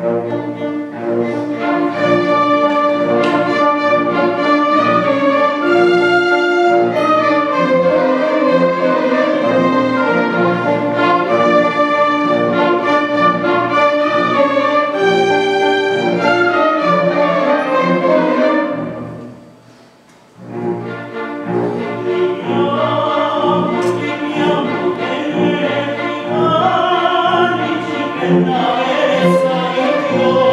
Amen. Lord.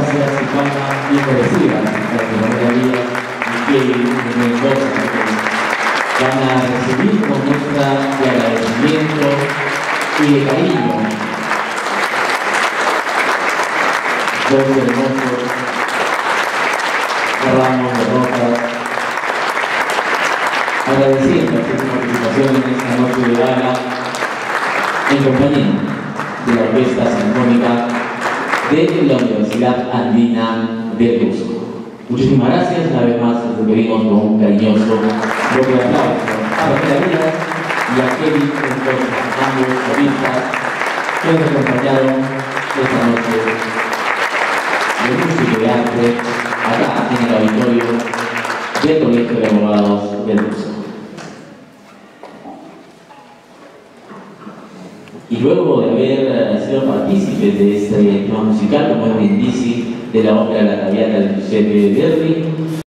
gracias y Ivana, bien merecida, que y que van a recibir con muestra de agradecimiento y de cariño. Dos hermosos ramos de rosas, agradeciendo su participación en esta noche de gala en compañía de la Orquesta Sinfónica de la Universidad Andina del Cusco. Muchísimas gracias, una vez más les pedimos con un cariñoso bloque de aplausos a Rafael Díaz y a Kevin Mendoza, ambos solistas que nos acompañaron esta noche de música y arte y luego de haber sido partícipes de este tema musical, como es Brindisi, de la ópera La Traviata de Giuseppe Verdi,